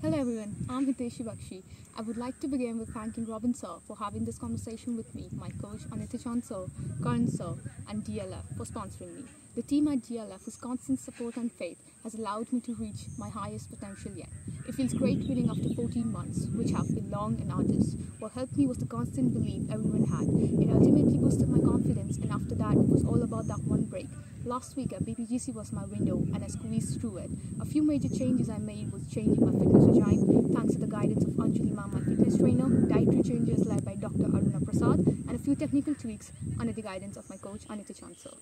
Hello everyone, I'm Hitaashee Bakshi. I would like to begin with thanking Robin sir for having this conversation with me, my coach Anita Chan sir, Karan sir, and DLF for sponsoring me. The team at DLF, whose constant support and faith has allowed me to reach my highest potential yet. It feels great winning after 14 months, which have been long and arduous. What helped me was the constant belief everyone had. It ultimately boosted my confidence, and after that, it was all about that one break. Last week at BPGC was my window, and I squeezed through it. A few major changes I made was changing my fitness regime, thanks to the guidance of Anjali Ma, my fitness dietary changes led by Dr. Aruna Prasad, and a few technical tweaks under the guidance of my coach Anita Chansel.